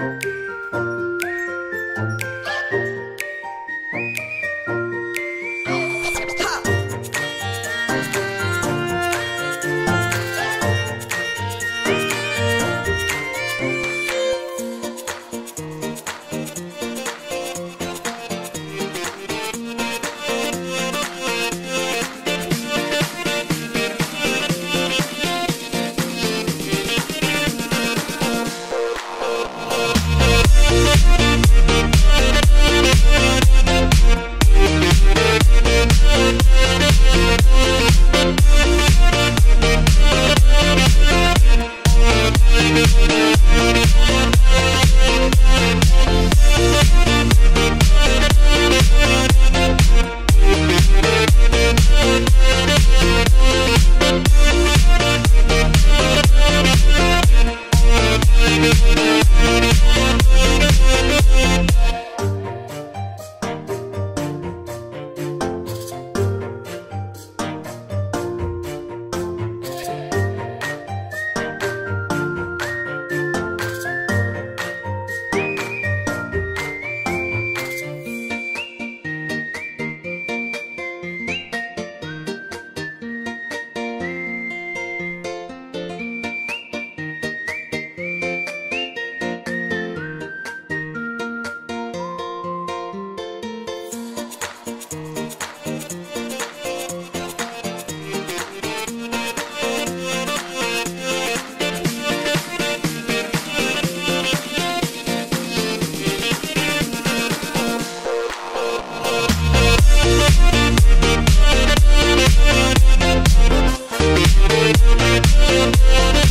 Thank Thank